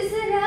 Ese era